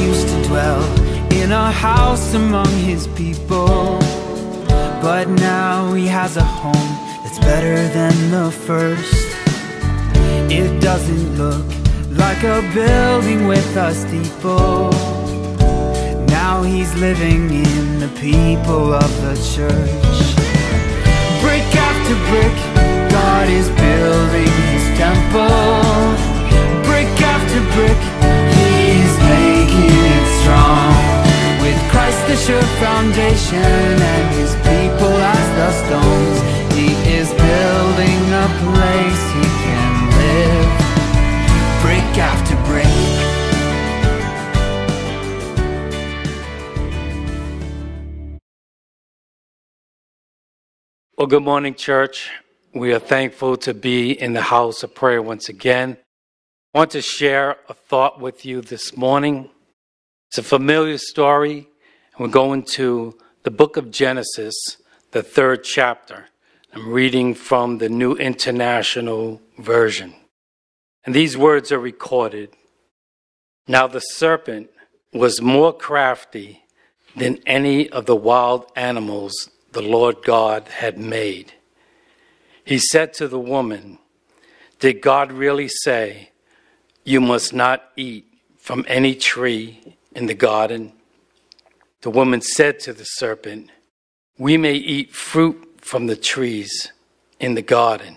Used to dwell in a house among his people. But now he has a home that's better than the first. It doesn't look like a building with a steeple. Now he's living in the people of the church. Brick after brick, God is building his temple. Brick after brick, strong. With Christ the sure foundation and his people as the stones, he is building a place he can live. Brick after brick. Well, good morning, church. We are thankful to be in the house of prayer once again. I want to share a thought with you this morning. It's a familiar story, and we're going to the book of Genesis, the third chapter. I'm reading from the New International Version. And these words are recorded. Now the serpent was more crafty than any of the wild animals the Lord God had made. He said to the woman, Did God really say, You must not eat from any tree in the garden? The woman said to the serpent, We may eat fruit from the trees in the garden.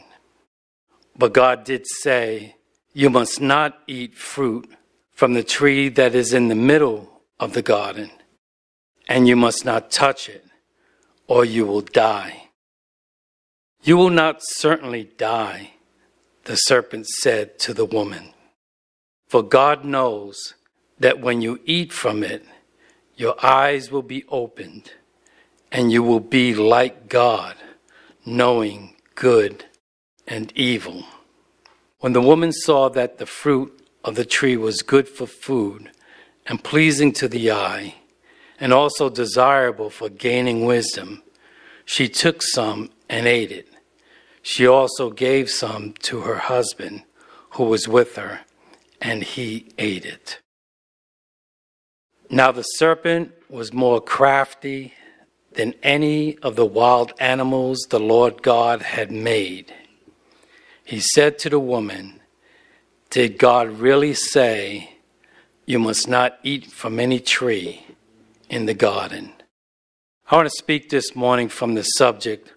But God did say, You must not eat fruit from the tree that is in the middle of the garden, and you must not touch it or you will die. You will not certainly die, the serpent said to the woman. For God knows that when you eat from it, your eyes will be opened, and you will be like God, knowing good and evil. When the woman saw that the fruit of the tree was good for food and pleasing to the eye, and also desirable for gaining wisdom, she took some and ate it. She also gave some to her husband who was with her, and he ate it. Now the serpent was more crafty than any of the wild animals the Lord God had made. He said to the woman, Did God really say, You must not eat from any tree in the garden? I want to speak this morning from the subject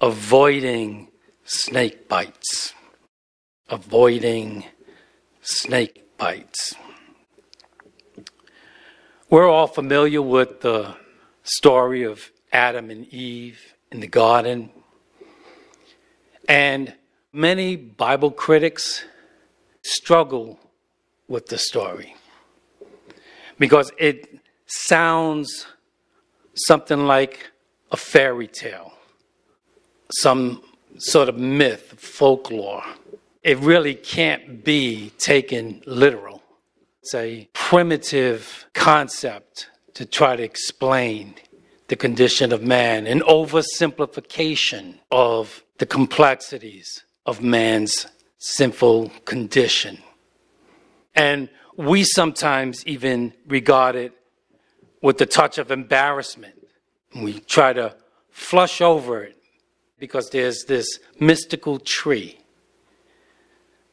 avoiding snake bites. Avoiding snake bites. We're all familiar with the story of Adam and Eve in the garden. And many Bible critics struggle with the story because it sounds something like a fairy tale, some sort of myth, folklore. It really can't be taken literal. It's a primitive concept to try to explain the condition of man, an oversimplification of the complexities of man's sinful condition. And we sometimes even regard it with the touch of embarrassment. We try to flush over it because there's this mystical tree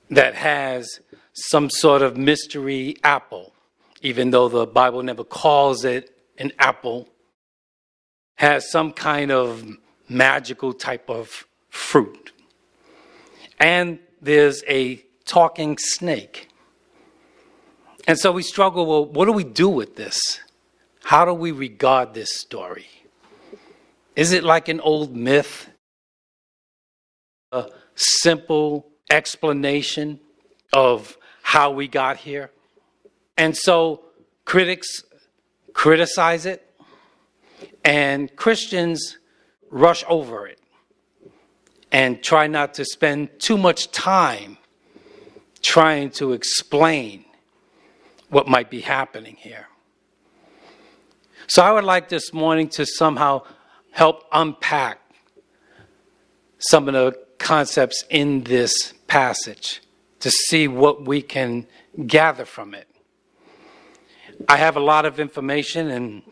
that has some sort of mystery apple, even though the Bible never calls it an apple, has some kind of magical type of fruit. And there's a talking snake. And so we struggle well, what do we do with this? How do we regard this story? Is it like an old myth? A simple explanation of how we got here? And so critics criticize it, and Christians rush over it and try not to spend too much time trying to explain what might be happening here. So I would like this morning to somehow help unpack some of the concepts in this passage to see what we can gather from it. I have a lot of information and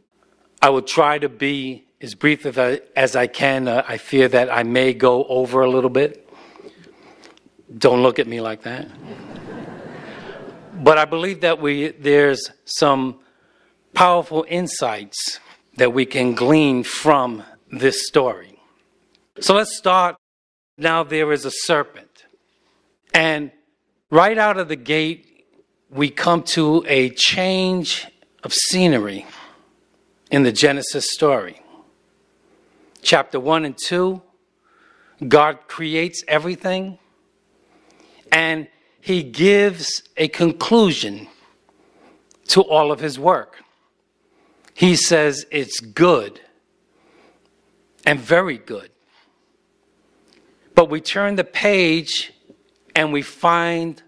I will try to be as brief as I, as I can. Uh, I fear that I may go over a little bit. Don't look at me like that. but I believe that we, there's some powerful insights that we can glean from this story. So let's start. Now there is a serpent. And right out of the gate, we come to a change of scenery in the Genesis story. Chapter 1 and 2, God creates everything and he gives a conclusion to all of his work. He says it's good and very good. But we turn the page and we find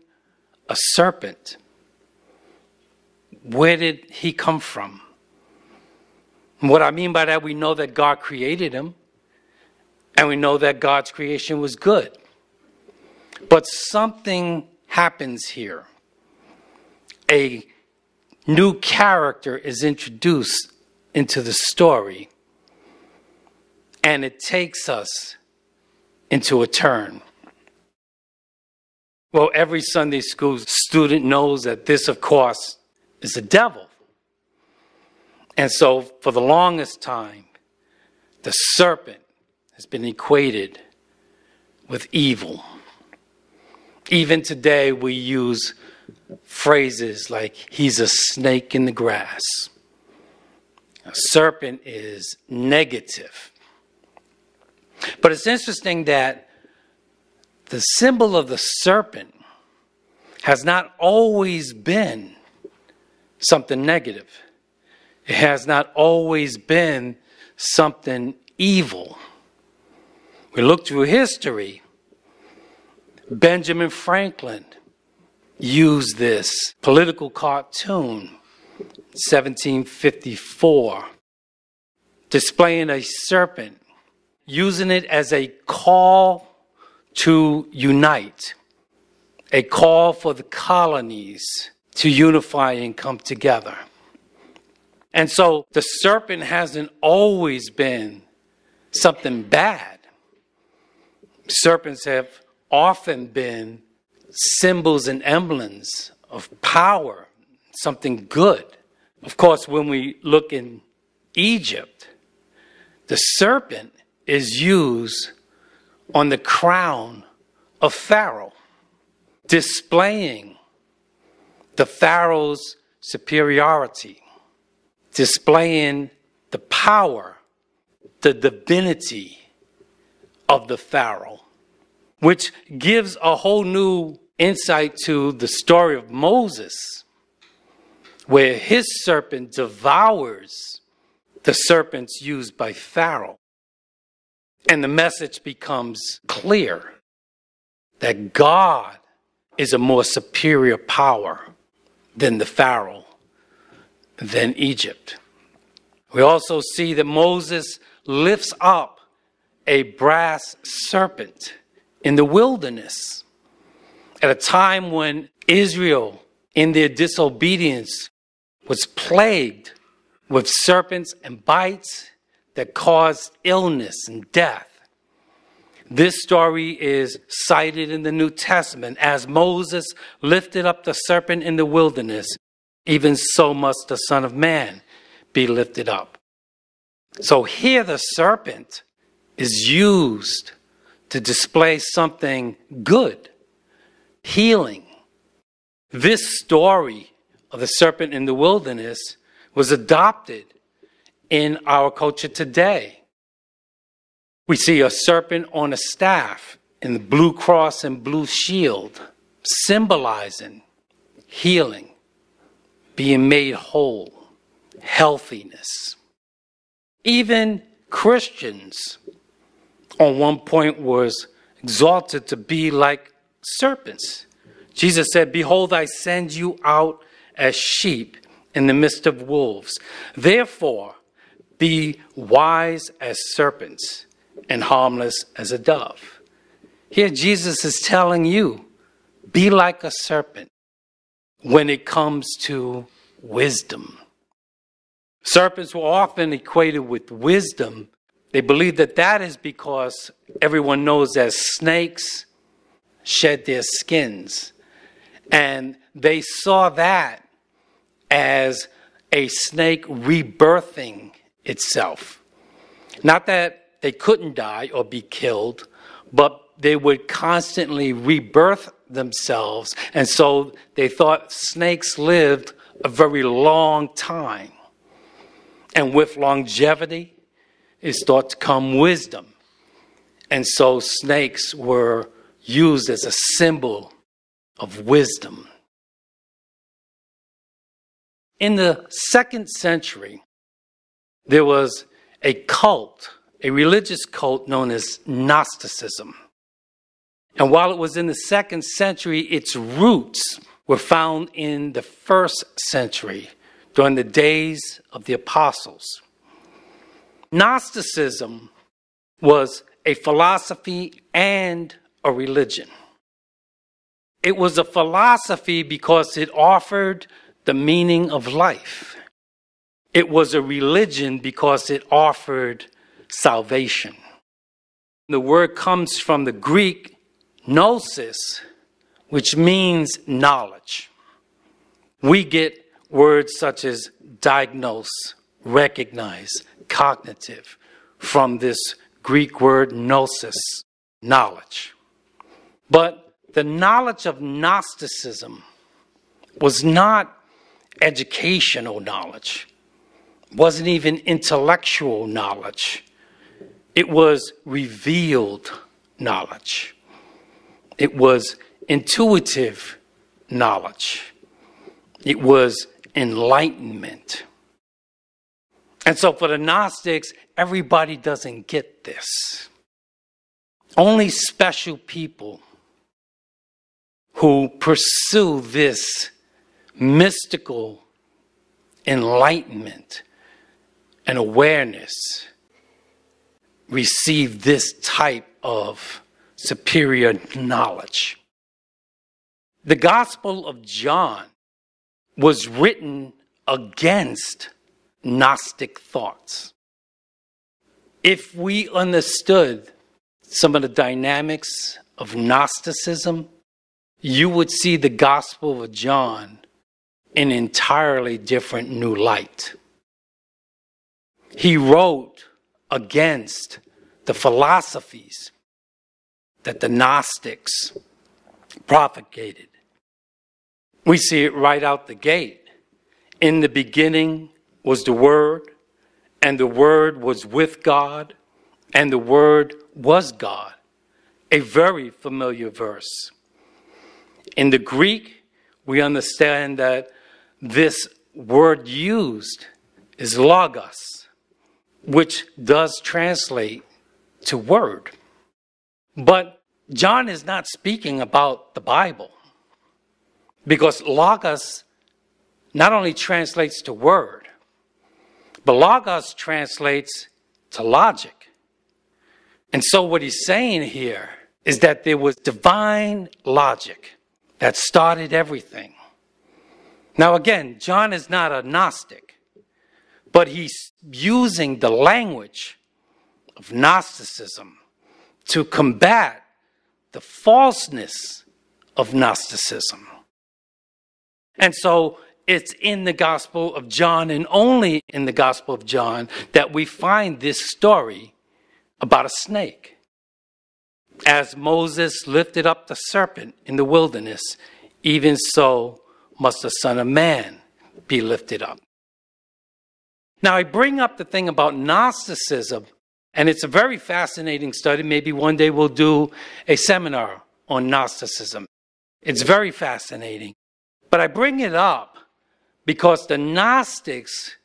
a serpent. Where did he come from? what I mean by that, we know that God created him, and we know that God's creation was good. But something happens here. A new character is introduced into the story, and it takes us into a turn. Well, every Sunday school student knows that this, of course, is the devil. And so, for the longest time, the serpent has been equated with evil. Even today, we use phrases like, he's a snake in the grass. A serpent is negative. But it's interesting that the symbol of the serpent has not always been something negative. It has not always been something evil. We look through history, Benjamin Franklin used this political cartoon, 1754, displaying a serpent, using it as a call to unite, a call for the colonies to unify and come together. And so the serpent hasn't always been something bad. Serpents have often been symbols and emblems of power, something good. Of course, when we look in Egypt, the serpent is used on the crown of Pharaoh, displaying the Pharaoh's superiority, displaying the power, the divinity of the Pharaoh which gives a whole new insight to the story of Moses, where his serpent devours the serpents used by Pharaoh. And the message becomes clear that God is a more superior power than the Pharaoh, than Egypt. We also see that Moses lifts up a brass serpent in the wilderness at a time when Israel, in their disobedience, was plagued with serpents and bites that caused illness and death. This story is cited in the New Testament as Moses lifted up the serpent in the wilderness, even so must the Son of Man be lifted up. So here the serpent is used to display something good, healing. This story of the serpent in the wilderness was adopted in our culture today. We see a serpent on a staff in the blue cross and blue shield, symbolizing healing, being made whole, healthiness. Even Christians on one point was exalted to be like serpents. Jesus said, Behold, I send you out as sheep in the midst of wolves. Therefore, be wise as serpents and harmless as a dove. Here, Jesus is telling you, be like a serpent when it comes to wisdom. Serpents were often equated with wisdom. They believe that that is because everyone knows that snakes shed their skins. And they saw that as a snake rebirthing itself. Not that they couldn't die or be killed, but they would constantly rebirth themselves. And so they thought snakes lived a very long time. And with longevity is thought to come wisdom. And so snakes were used as a symbol of wisdom. In the second century, there was a cult, a religious cult known as Gnosticism. And while it was in the second century, its roots were found in the first century during the days of the apostles. Gnosticism was a philosophy and a religion. It was a philosophy because it offered the meaning of life. It was a religion because it offered salvation. The word comes from the Greek gnosis, which means knowledge. We get words such as diagnose, recognize, cognitive from this Greek word gnosis, knowledge. But the knowledge of Gnosticism was not educational knowledge, wasn't even intellectual knowledge. It was revealed knowledge. It was intuitive knowledge. It was enlightenment. And so for the Gnostics, everybody doesn't get this. Only special people who pursue this mystical enlightenment and awareness receive this type of superior knowledge. The Gospel of John was written against Gnostic thoughts. If we understood some of the dynamics of Gnosticism, you would see the Gospel of John in entirely different new light. He wrote against the philosophies that the Gnostics propagated. We see it right out the gate. In the beginning was the Word, and the Word was with God, and the Word was God. A very familiar verse. In the Greek, we understand that this word used is logos, which does translate to word. But John is not speaking about the Bible because logos not only translates to word, but logos translates to logic. And so, what he's saying here is that there was divine logic that started everything. Now, again, John is not a Gnostic, but he's using the language of Gnosticism to combat the falseness of Gnosticism. And so it's in the Gospel of John and only in the Gospel of John that we find this story about a snake. As Moses lifted up the serpent in the wilderness, even so must the Son of Man be lifted up. Now, I bring up the thing about Gnosticism and it's a very fascinating study. Maybe one day we'll do a seminar on Gnosticism. It's very fascinating. But I bring it up because the Gnostics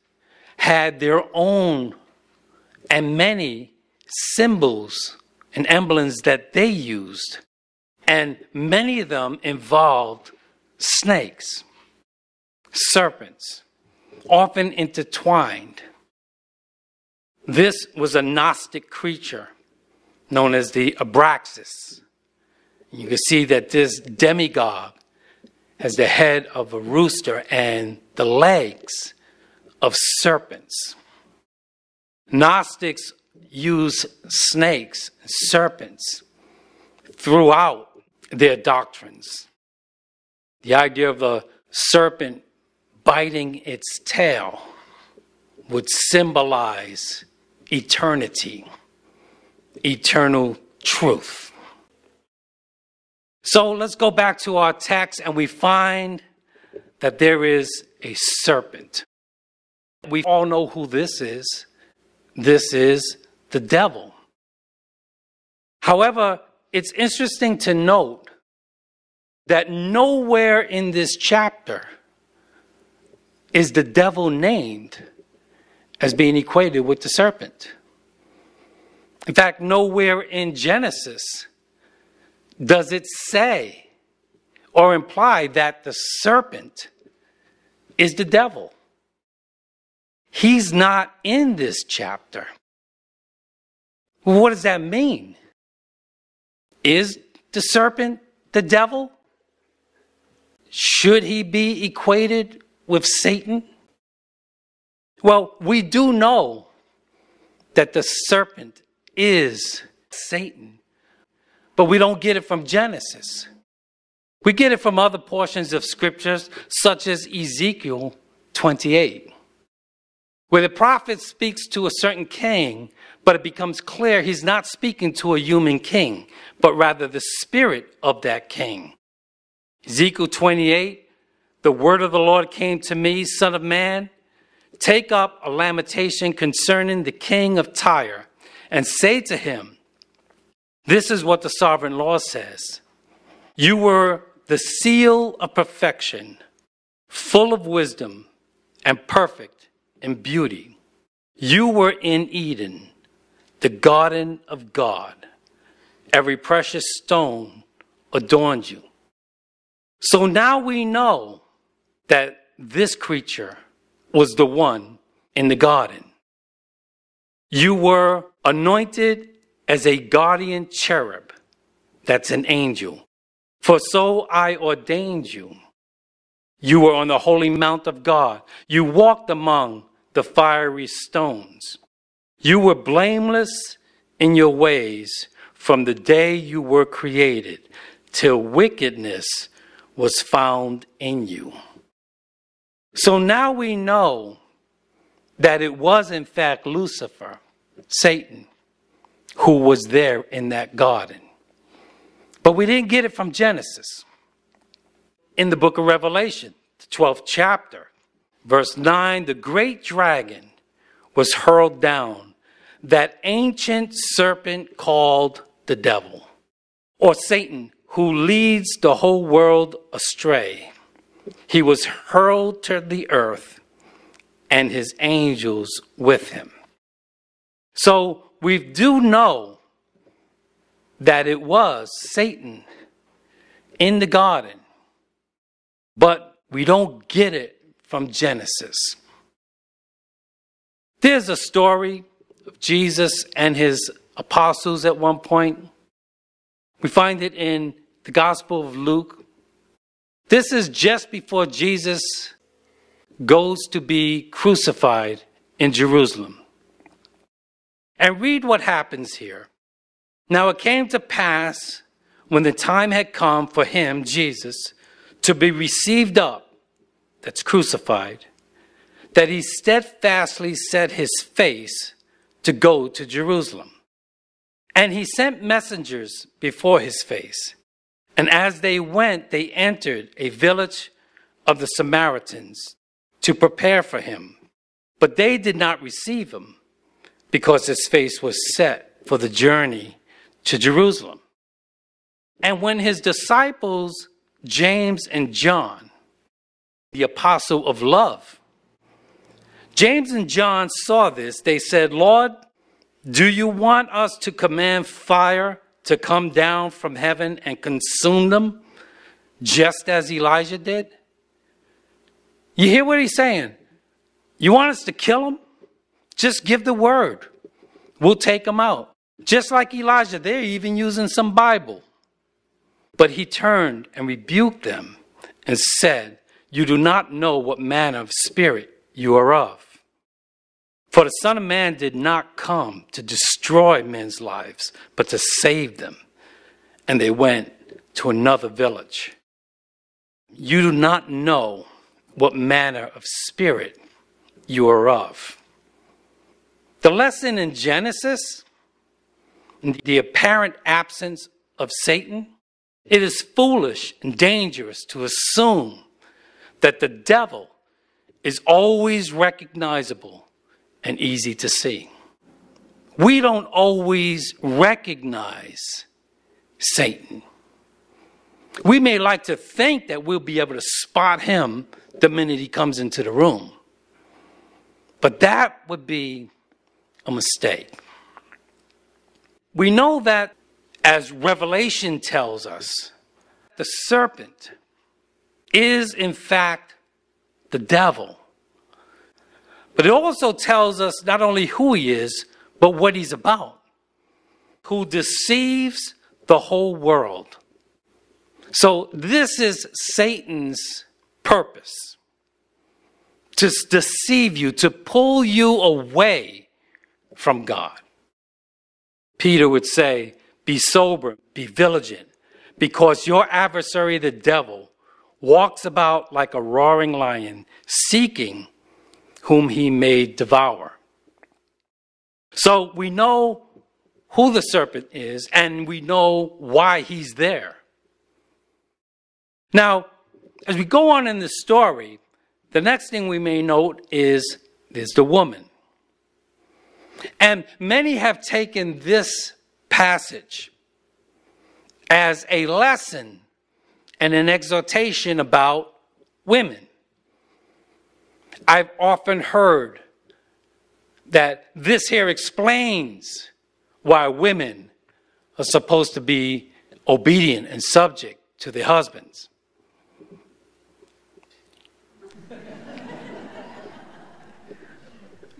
had their own and many symbols and emblems that they used. And many of them involved snakes, serpents, often intertwined. This was a Gnostic creature known as the Abraxas. You can see that this demigod has the head of a rooster and the legs of serpents. Gnostics use snakes, serpents, throughout their doctrines. The idea of a serpent biting its tail would symbolize eternity, eternal truth. So let's go back to our text and we find that there is a serpent. We all know who this is. This is the devil. However, it's interesting to note that nowhere in this chapter is the devil named as being equated with the serpent. In fact, nowhere in Genesis does it say or imply that the serpent is the devil. He's not in this chapter. What does that mean? Is the serpent the devil? Should he be equated with Satan? Well, we do know that the serpent is Satan, but we don't get it from Genesis. We get it from other portions of scriptures, such as Ezekiel 28, where the prophet speaks to a certain king, but it becomes clear he's not speaking to a human king, but rather the spirit of that king. Ezekiel 28, the word of the Lord came to me, Son of man, take up a lamentation concerning the king of Tyre, and say to him, This is what the sovereign Lord says You were the seal of perfection, full of wisdom, and perfect in beauty. You were in Eden, the garden of God. Every precious stone adorned you. So now we know that this creature was the one in the garden. You were anointed as a guardian cherub. That's an angel. For so I ordained you. You were on the holy mount of God. You walked among the fiery stones. You were blameless in your ways from the day you were created till wickedness was found in you. So now we know that it was, in fact, Lucifer, Satan, who was there in that garden. But we didn't get it from Genesis. In the book of Revelation, the 12th chapter, verse 9, the great dragon was hurled down, that ancient serpent called the devil, or Satan, who leads the whole world astray. He was hurled to the earth and his angels with him. So we do know that it was Satan in the garden, but we don't get it from Genesis. There's a story of Jesus and his apostles at one point. We find it in the Gospel of Luke. This is just before Jesus goes to be crucified in Jerusalem. And read what happens here. Now it came to pass when the time had come for him, Jesus, to be received up, that's crucified, that he steadfastly set his face to go to Jerusalem. And he sent messengers before his face and as they went, they entered a village of the Samaritans to prepare for him. But they did not receive him because his face was set for the journey to Jerusalem. And when his disciples, James and John, the apostle of love, James and John saw this, they said, Lord, do you want us to command fire to come down from heaven and consume them, just as Elijah did? You hear what he's saying? You want us to kill them? Just give the word. We'll take them out. Just like Elijah, they're even using some Bible. But he turned and rebuked them and said, You do not know what manner of spirit you are of. For the Son of Man did not come to destroy men's lives, but to save them. And they went to another village. You do not know what manner of spirit you are of. The lesson in Genesis, the apparent absence of Satan, it is foolish and dangerous to assume that the devil is always recognizable and easy to see. We don't always recognize Satan. We may like to think that we'll be able to spot him the minute he comes into the room, but that would be a mistake. We know that, as Revelation tells us, the serpent is in fact the devil. But it also tells us not only who he is, but what he's about, who deceives the whole world. So, this is Satan's purpose to deceive you, to pull you away from God. Peter would say, Be sober, be vigilant, because your adversary, the devil, walks about like a roaring lion, seeking whom he may devour. So we know who the serpent is and we know why he's there. Now, as we go on in the story, the next thing we may note is there's the woman. And many have taken this passage as a lesson and an exhortation about women. I've often heard that this here explains why women are supposed to be obedient and subject to their husbands.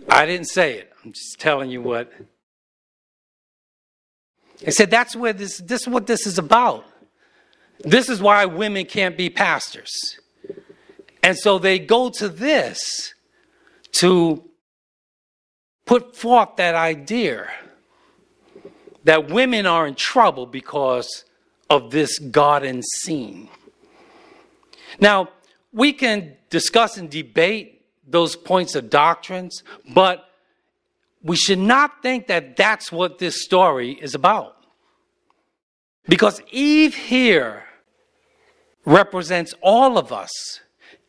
I didn't say it. I'm just telling you what. I said that's where this this is what this is about. This is why women can't be pastors. And so they go to this to put forth that idea that women are in trouble because of this garden scene. Now, we can discuss and debate those points of doctrines, but we should not think that that's what this story is about. Because Eve here represents all of us.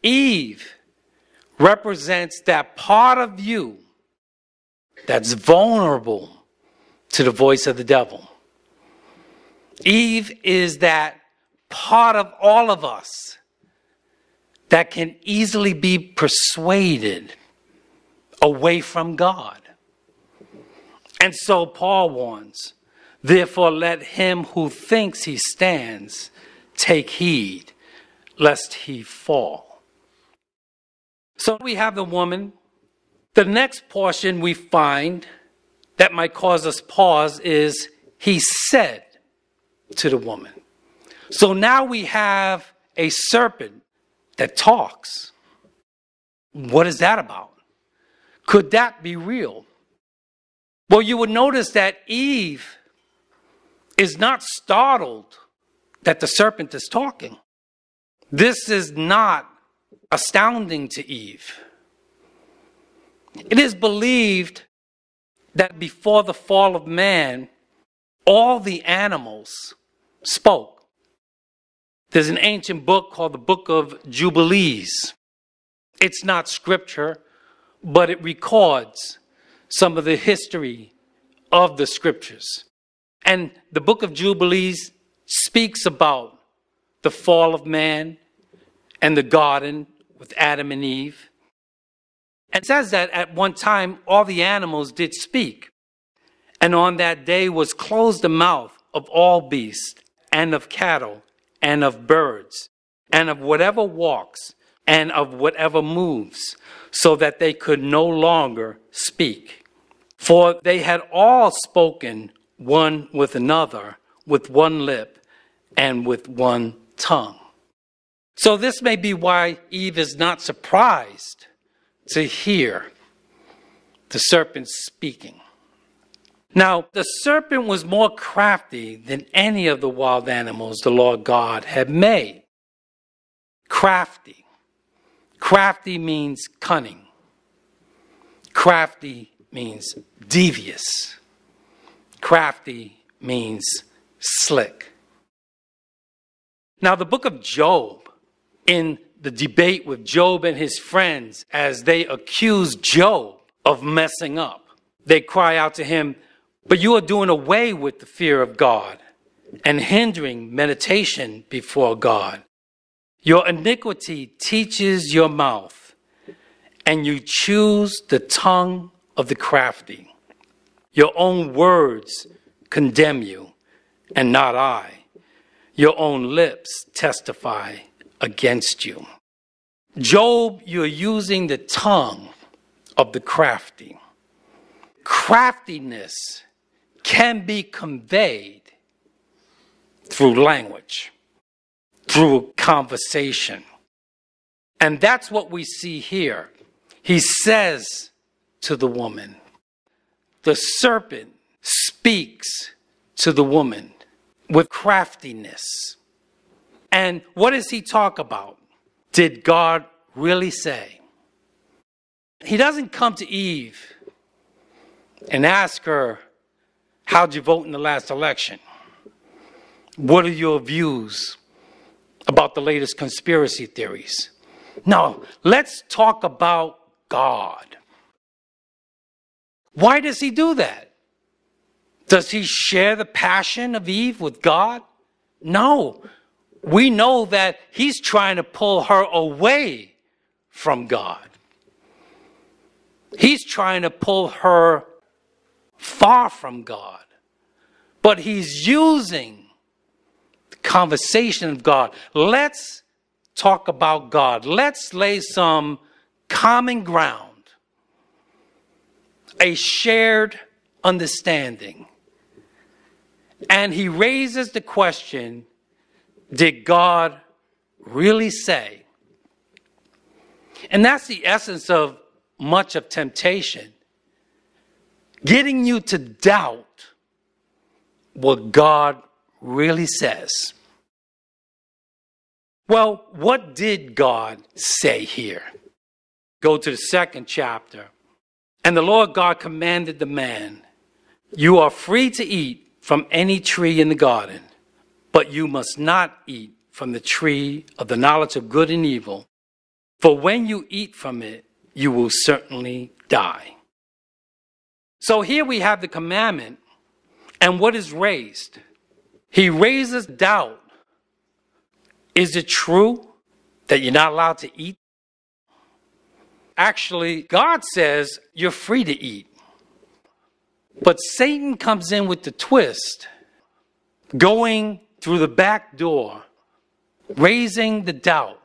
Eve represents that part of you that's vulnerable to the voice of the devil. Eve is that part of all of us that can easily be persuaded away from God. And so Paul warns, therefore let him who thinks he stands take heed lest he fall. So we have the woman. The next portion we find that might cause us pause is he said to the woman. So now we have a serpent that talks. What is that about? Could that be real? Well, you would notice that Eve is not startled that the serpent is talking. This is not astounding to Eve. It is believed that before the fall of man, all the animals spoke. There's an ancient book called the Book of Jubilees. It's not scripture, but it records some of the history of the scriptures. And the Book of Jubilees speaks about the fall of man and the garden with Adam and Eve. And says that at one time all the animals did speak. And on that day was closed the mouth of all beasts and of cattle and of birds, and of whatever walks, and of whatever moves, so that they could no longer speak. For they had all spoken one with another, with one lip, and with one tongue. So, this may be why Eve is not surprised to hear the serpent speaking. Now, the serpent was more crafty than any of the wild animals the Lord God had made. Crafty. Crafty means cunning. Crafty means devious. Crafty means slick. Now, the book of Job, in the debate with Job and his friends, as they accuse Job of messing up, they cry out to him, But you are doing away with the fear of God and hindering meditation before God. Your iniquity teaches your mouth, and you choose the tongue of the crafty. Your own words condemn you, and not I. Your own lips testify against you. Job, you're using the tongue of the crafty. Craftiness can be conveyed through language through conversation. And that's what we see here. He says to the woman, the serpent speaks to the woman with craftiness. And what does he talk about? Did God really say? He doesn't come to Eve and ask her, How'd you vote in the last election? What are your views about the latest conspiracy theories. Now, let's talk about God. Why does he do that? Does he share the passion of Eve with God? No. We know that he's trying to pull her away from God. He's trying to pull her far from God. But he's using the conversation of God. Let's talk about God. Let's lay some common ground, a shared understanding. And he raises the question Did God really say? And that's the essence of much of temptation getting you to doubt what God really says. Well, what did God say here? Go to the second chapter. And the Lord God commanded the man, You are free to eat from any tree in the garden, but you must not eat from the tree of the knowledge of good and evil, for when you eat from it, you will certainly die. So here we have the commandment, and what is raised? He raises doubt. Is it true that you're not allowed to eat? Actually, God says you're free to eat. But Satan comes in with the twist, going through the back door, raising the doubt.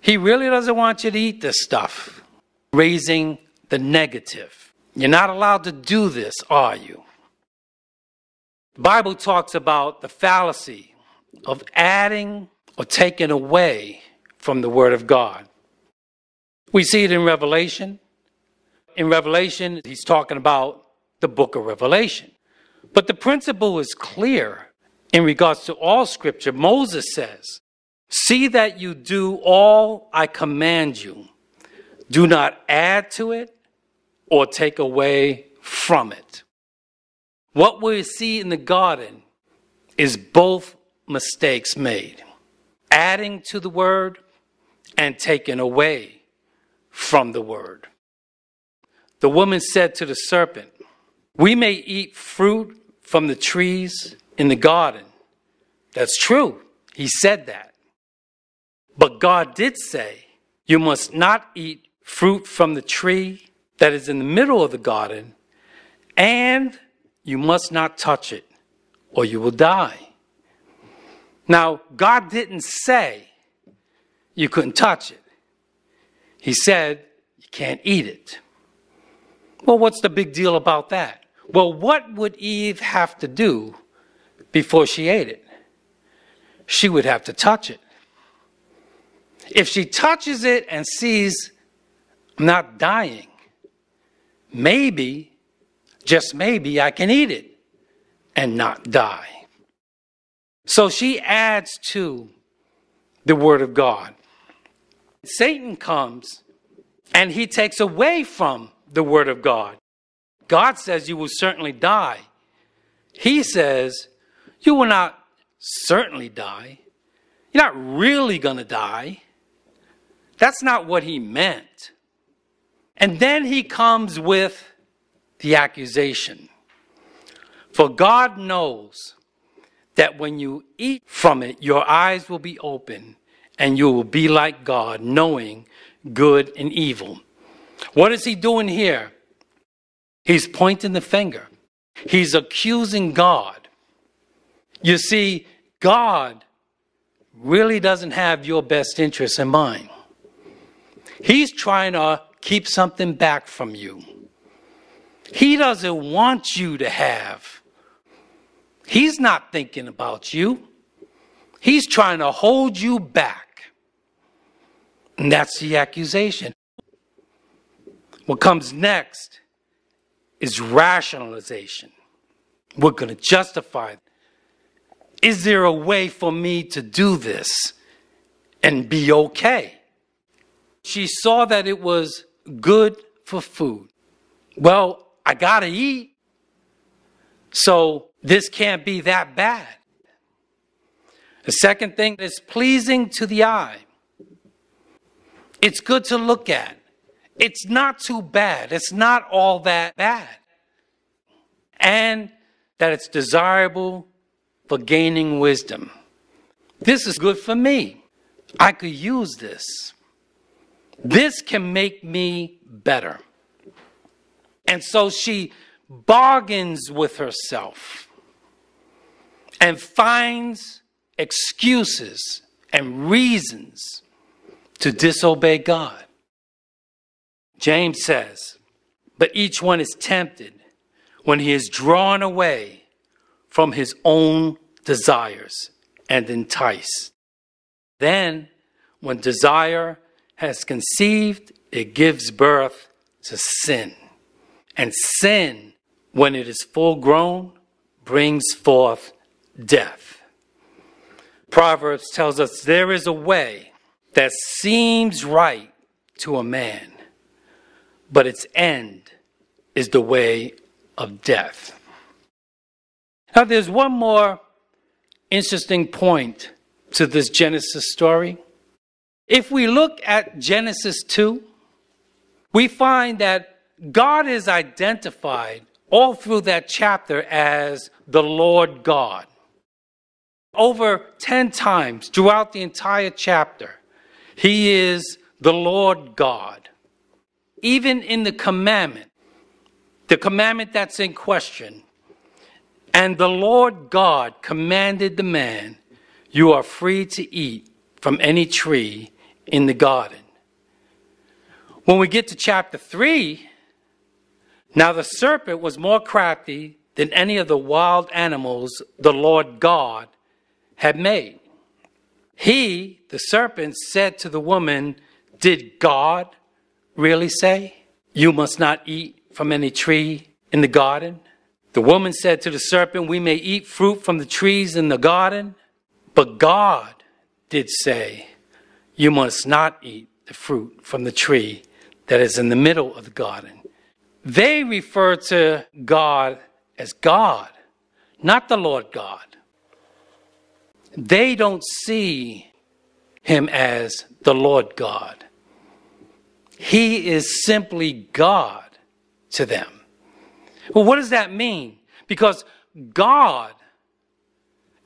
He really doesn't want you to eat this stuff, raising the negative. You're not allowed to do this, are you? The Bible talks about the fallacy of adding or taking away from the Word of God. We see it in Revelation. In Revelation, he's talking about the book of Revelation. But the principle is clear in regards to all scripture. Moses says, See that you do all I command you. Do not add to it or take away from it. What we see in the garden is both mistakes made adding to the word and taking away from the word. The woman said to the serpent, We may eat fruit from the trees in the garden. That's true. He said that. But God did say, You must not eat fruit from the tree that is in the middle of the garden, and you must not touch it, or you will die. Now, God didn't say you couldn't touch it, He said you can't eat it. Well, what's the big deal about that? Well, what would Eve have to do before she ate it? She would have to touch it. If she touches it and sees not dying, maybe, just maybe, I can eat it and not die. So she adds to the Word of God. Satan comes and he takes away from the Word of God. God says you will certainly die. He says you will not certainly die. You're not really going to die. That's not what he meant. And then he comes with the accusation. For God knows that when you eat from it, your eyes will be open and you will be like God, knowing good and evil. What is he doing here? He's pointing the finger. He's accusing God. You see, God really doesn't have your best interest in mind. He's trying to keep something back from you. He doesn't want you to have. He's not thinking about you. He's trying to hold you back. And that's the accusation. What comes next is rationalization. We're going to justify. Is there a way for me to do this and be okay? She saw that it was good for food. Well, I got to eat. So this can't be that bad. The second thing is pleasing to the eye. It's good to look at. It's not too bad. It's not all that bad. And that it's desirable for gaining wisdom. This is good for me. I could use this. This can make me better. And so she bargains with herself and finds excuses and reasons to disobey God. James says, But each one is tempted when he is drawn away from his own desires and entice. Then, when desire has conceived, it gives birth to sin. And sin, when it is full grown, brings forth death. Proverbs tells us there is a way that seems right to a man, but its end is the way of death. Now, there's one more interesting point to this Genesis story. If we look at Genesis 2, we find that God is identified all through that chapter as the Lord God. Over 10 times throughout the entire chapter, He is the Lord God. Even in the commandment, the commandment that's in question, and the Lord God commanded the man, You are free to eat from any tree in the garden. When we get to chapter 3, now the serpent was more crafty than any of the wild animals the Lord God had made. He, the serpent, said to the woman, Did God really say, You must not eat from any tree in the garden? The woman said to the serpent, We may eat fruit from the trees in the garden, but God did say, you must not eat the fruit from the tree that is in the middle of the garden. They refer to God as God, not the Lord God. They don't see him as the Lord God. He is simply God to them. Well, what does that mean? Because God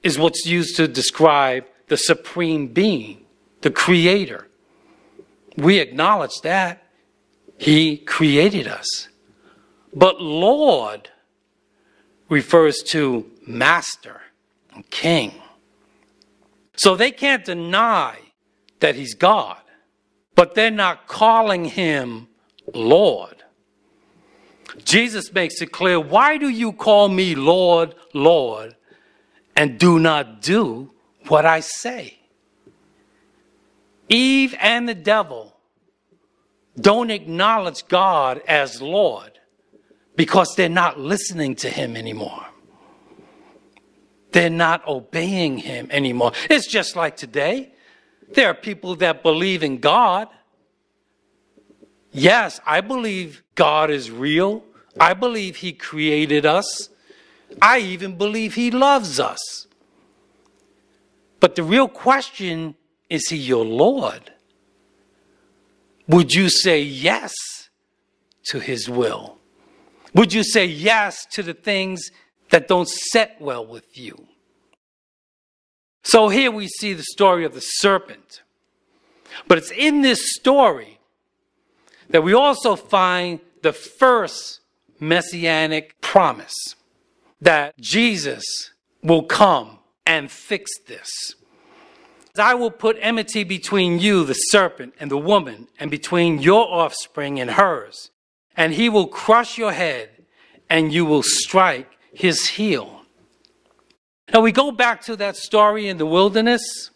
is what's used to describe the supreme being the creator. We acknowledge that. He created us. But Lord refers to master and king. So they can't deny that he's God, but they're not calling him Lord. Jesus makes it clear why do you call me Lord, Lord, and do not do what I say? Eve and the devil don't acknowledge God as Lord because they're not listening to him anymore. They're not obeying him anymore. It's just like today. There are people that believe in God. Yes, I believe God is real. I believe he created us. I even believe he loves us. But the real question is he your Lord? Would you say yes to his will? Would you say yes to the things that don't set well with you? So here we see the story of the serpent. But it's in this story that we also find the first messianic promise that Jesus will come and fix this. I will put enmity between you, the serpent, and the woman, and between your offspring and hers. And he will crush your head, and you will strike his heel. Now we go back to that story in the wilderness,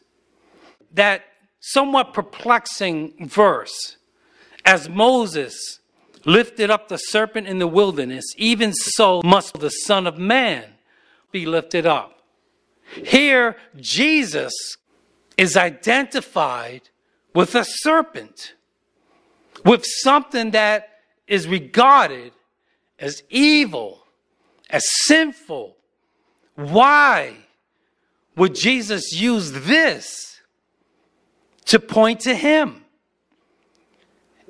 that somewhat perplexing verse. As Moses lifted up the serpent in the wilderness, even so must the Son of Man be lifted up. Here, Jesus is identified with a serpent, with something that is regarded as evil, as sinful. Why would Jesus use this to point to him?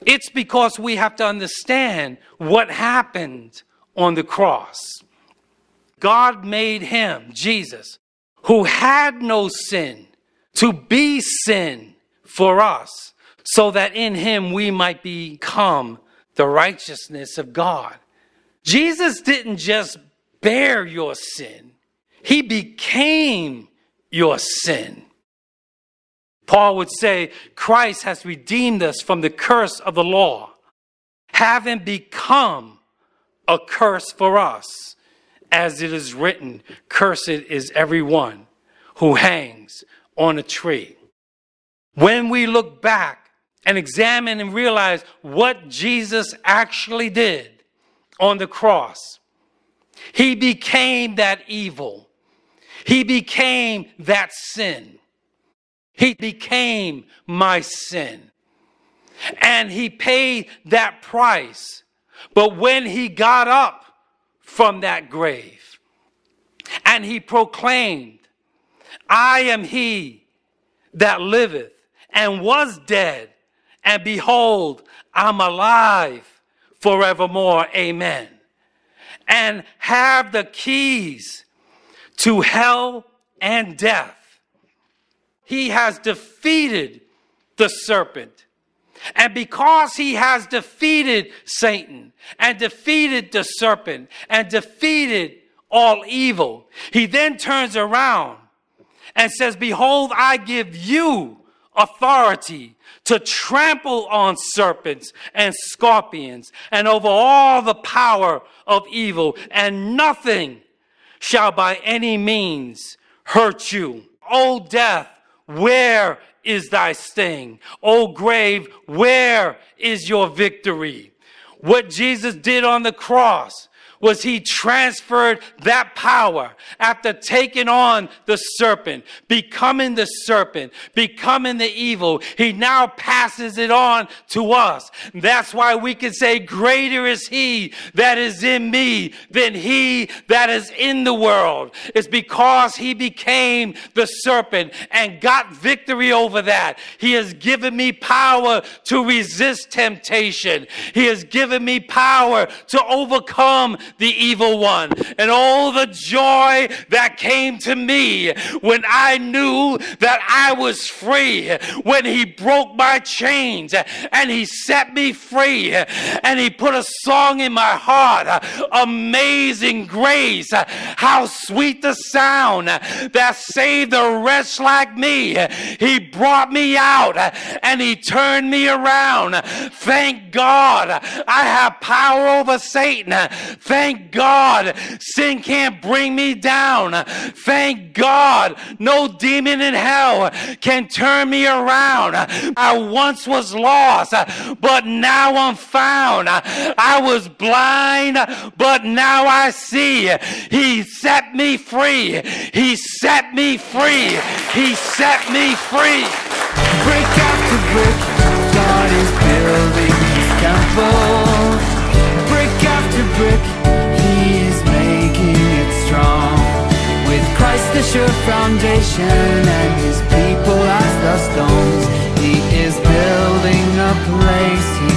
It's because we have to understand what happened on the cross. God made him, Jesus, who had no sin, to be sin for us, so that in him we might become the righteousness of God. Jesus didn't just bear your sin, he became your sin. Paul would say, Christ has redeemed us from the curse of the law, having become a curse for us, as it is written, Cursed is everyone who hangs on a tree. When we look back and examine and realize what Jesus actually did on the cross, he became that evil. He became that sin. He became my sin. And he paid that price. But when he got up from that grave and he proclaimed, I am he that liveth and was dead, and behold, I'm alive forevermore. Amen. And have the keys to hell and death. He has defeated the serpent. And because he has defeated Satan and defeated the serpent and defeated all evil, he then turns around and says, Behold, I give you authority to trample on serpents and scorpions and over all the power of evil, and nothing shall by any means hurt you. O death, where is thy sting? O grave, where is your victory? What Jesus did on the cross was he transferred that power after taking on the serpent, becoming the serpent, becoming the evil. He now passes it on to us. That's why we can say, greater is he that is in me than he that is in the world. It's because he became the serpent and got victory over that. He has given me power to resist temptation. He has given me power to overcome the evil one. And all the joy that came to me when I knew that I was free, when he broke my chains and he set me free and he put a song in my heart. Amazing grace. How sweet the sound that saved a wretch like me. He brought me out and he turned me around. Thank God I have power over Satan. Thank God sin can't bring me down. Thank God no demon in hell can turn me around. I once was lost, but now I'm found. I was blind, but now I see. He set me free. He set me free. He set me free. Break after brick, God is building his temple. Brick after brick, he is making it strong. With Christ the sure foundation and his people as the stones, he is building a place.